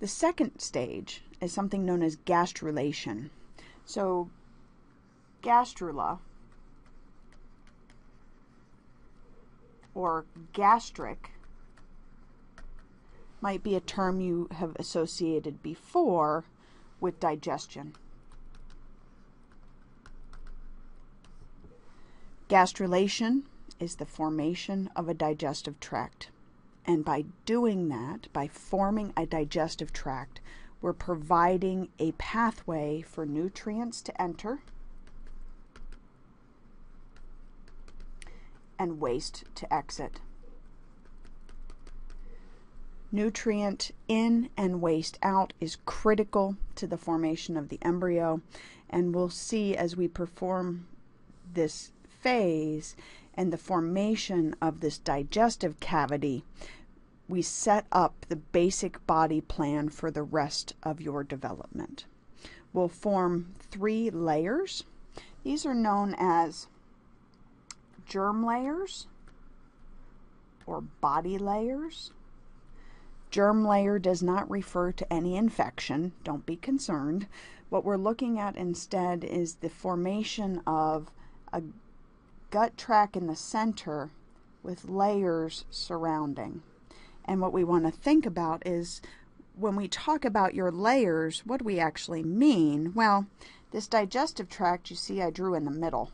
The second stage is something known as gastrulation. So, gastrula or gastric might be a term you have associated before with digestion. Gastrulation is the formation of a digestive tract. And by doing that, by forming a digestive tract, we're providing a pathway for nutrients to enter and waste to exit. Nutrient in and waste out is critical to the formation of the embryo, and we'll see as we perform this phase and the formation of this digestive cavity we set up the basic body plan for the rest of your development. We'll form three layers. These are known as germ layers or body layers. Germ layer does not refer to any infection. Don't be concerned. What we're looking at instead is the formation of a gut tract in the center with layers surrounding. And what we want to think about is when we talk about your layers, what do we actually mean? Well, this digestive tract you see I drew in the middle.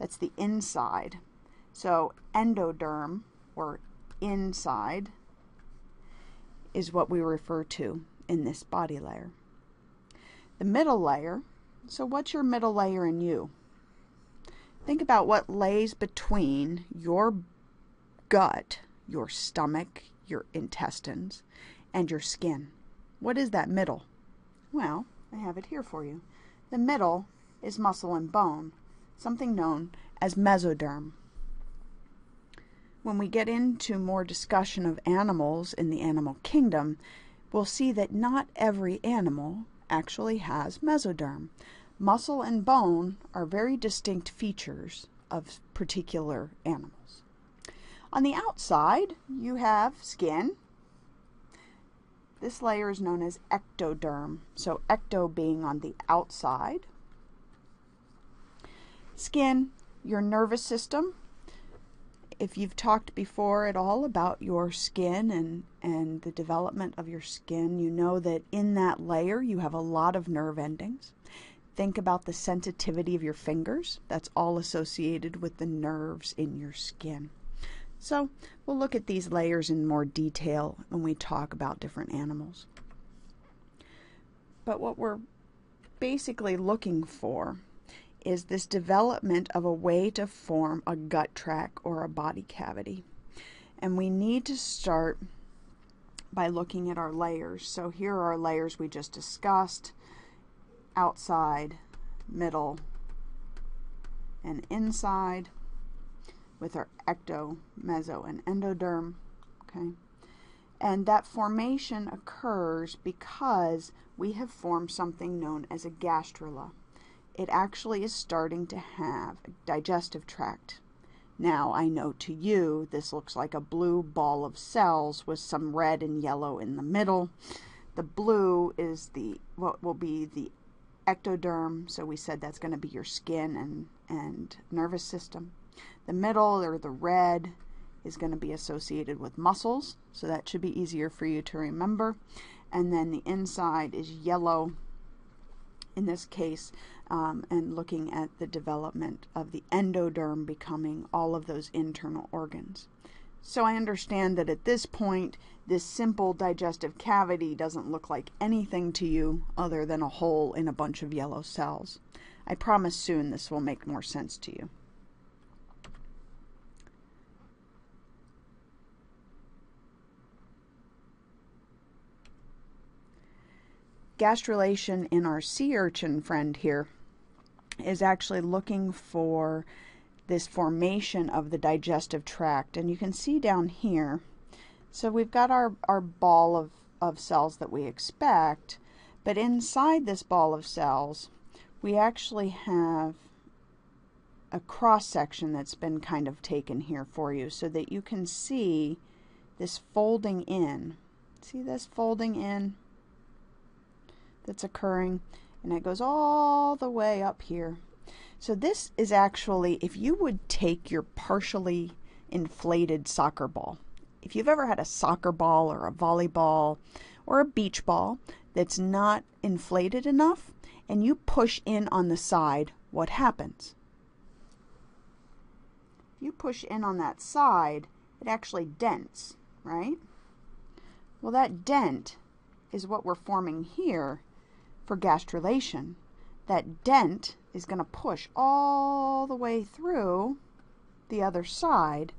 That's the inside. So endoderm or inside is what we refer to in this body layer. The middle layer, so what's your middle layer in you? Think about what lays between your gut, your stomach, your intestines, and your skin. What is that middle? Well, I have it here for you. The middle is muscle and bone, something known as mesoderm. When we get into more discussion of animals in the animal kingdom, we'll see that not every animal actually has mesoderm. Muscle and bone are very distinct features of particular animals. On the outside, you have skin. This layer is known as ectoderm, so ecto being on the outside. Skin, your nervous system. If you've talked before at all about your skin and, and the development of your skin, you know that in that layer you have a lot of nerve endings. Think about the sensitivity of your fingers. That's all associated with the nerves in your skin. So we'll look at these layers in more detail when we talk about different animals. But what we're basically looking for is this development of a way to form a gut tract or a body cavity. And we need to start by looking at our layers. So here are our layers we just discussed outside, middle, and inside with our ecto, meso, and endoderm. Okay. And that formation occurs because we have formed something known as a gastrula. It actually is starting to have a digestive tract. Now, I know to you this looks like a blue ball of cells with some red and yellow in the middle. The blue is the what will be the ectoderm, so we said that's going to be your skin and, and nervous system. The middle, or the red, is going to be associated with muscles, so that should be easier for you to remember. And then the inside is yellow, in this case, um, and looking at the development of the endoderm becoming all of those internal organs. So I understand that at this point, this simple digestive cavity doesn't look like anything to you other than a hole in a bunch of yellow cells. I promise soon this will make more sense to you. Gastrulation in our sea urchin friend here is actually looking for this formation of the digestive tract. And you can see down here, so we've got our, our ball of, of cells that we expect, but inside this ball of cells, we actually have a cross section that's been kind of taken here for you so that you can see this folding in. See this folding in? That's occurring and it goes all the way up here. So this is actually, if you would take your partially inflated soccer ball, if you've ever had a soccer ball or a volleyball or a beach ball that's not inflated enough and you push in on the side, what happens? If you push in on that side, it actually dents, right? Well, that dent is what we're forming here for gastrulation. That dent is going to push all the way through the other side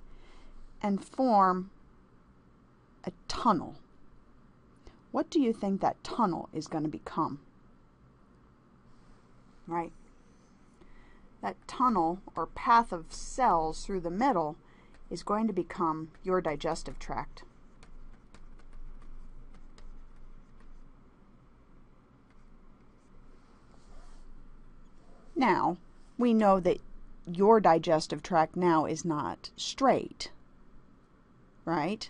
and form a tunnel. What do you think that tunnel is going to become? Right? That tunnel or path of cells through the middle is going to become your digestive tract. Now, we know that your digestive tract now is not straight, right?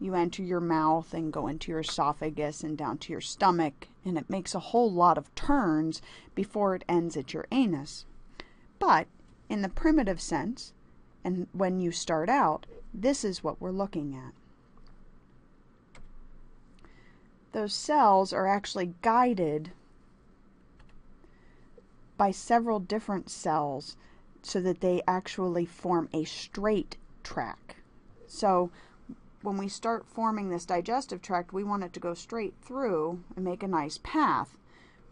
You enter your mouth and go into your esophagus and down to your stomach, and it makes a whole lot of turns before it ends at your anus. But in the primitive sense, and when you start out, this is what we're looking at. Those cells are actually guided by several different cells so that they actually form a straight track. So when we start forming this digestive tract, we want it to go straight through and make a nice path.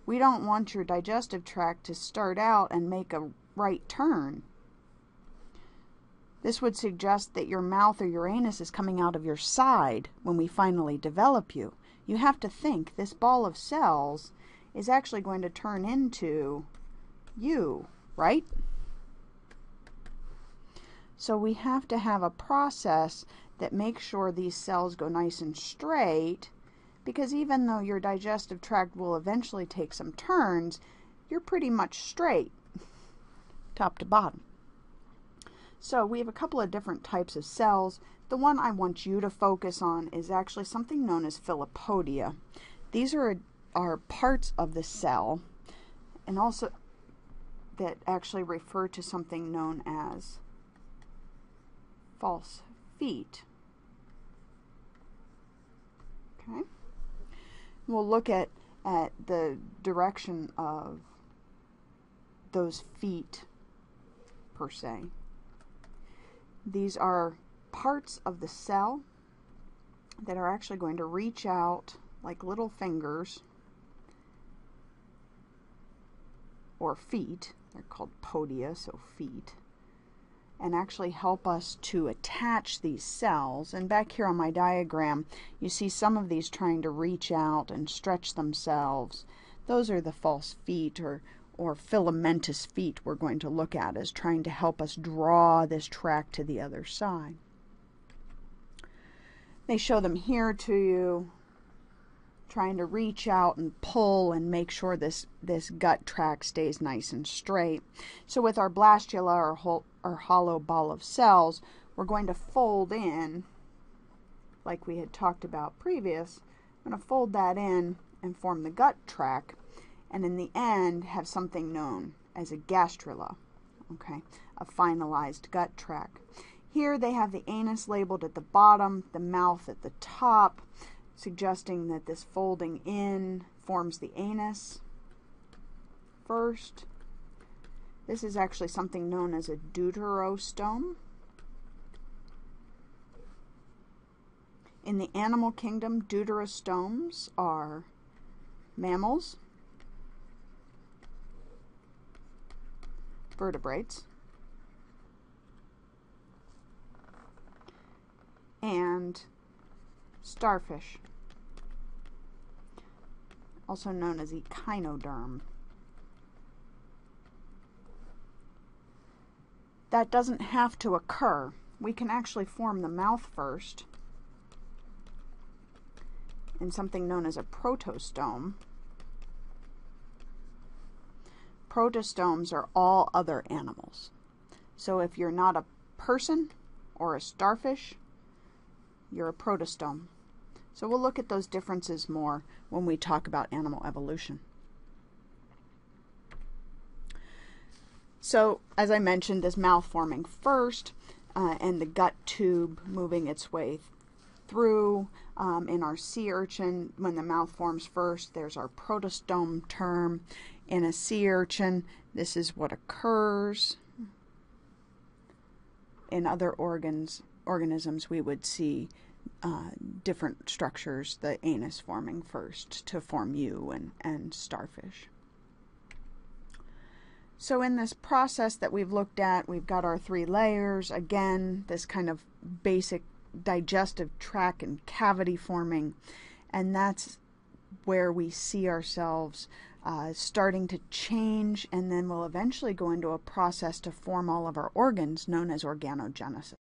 We don't want your digestive tract to start out and make a right turn. This would suggest that your mouth or your anus is coming out of your side when we finally develop you. You have to think this ball of cells is actually going to turn into you, right? So we have to have a process that makes sure these cells go nice and straight because even though your digestive tract will eventually take some turns, you're pretty much straight top to bottom. So we have a couple of different types of cells. The one I want you to focus on is actually something known as filopodia. These are, are parts of the cell and also that actually refer to something known as false feet. Okay. We'll look at, at the direction of those feet per se. These are parts of the cell that are actually going to reach out like little fingers or feet they're called podia, so feet. And actually help us to attach these cells. And back here on my diagram, you see some of these trying to reach out and stretch themselves. Those are the false feet or, or filamentous feet we're going to look at as trying to help us draw this track to the other side. They show them here to you trying to reach out and pull and make sure this, this gut tract stays nice and straight. So with our blastula or, whole, hollow ball of cells, we're going to fold in, like we had talked about previous, I'm going to fold that in and form the gut tract, and in the end have something known as a gastrula, okay, a finalized gut tract. Here they have the anus labeled at the bottom, the mouth at the top, suggesting that this folding in forms the anus first. This is actually something known as a deuterostome. In the animal kingdom, deuterostomes are mammals, vertebrates, and starfish, also known as echinoderm. That doesn't have to occur. We can actually form the mouth first in something known as a protostome. Protostomes are all other animals. So if you're not a person or a starfish, you're a protostome. So we'll look at those differences more when we talk about animal evolution. So, as I mentioned, this mouth forming first uh, and the gut tube moving its way through. Um, in our sea urchin, when the mouth forms first, there's our protostome term. In a sea urchin, this is what occurs. In other organs, organisms, we would see uh, different structures, the anus forming first to form you and, and starfish. So in this process that we've looked at, we've got our three layers. Again, this kind of basic digestive tract and cavity forming. And that's where we see ourselves uh, starting to change, and then we'll eventually go into a process to form all of our organs known as organogenesis.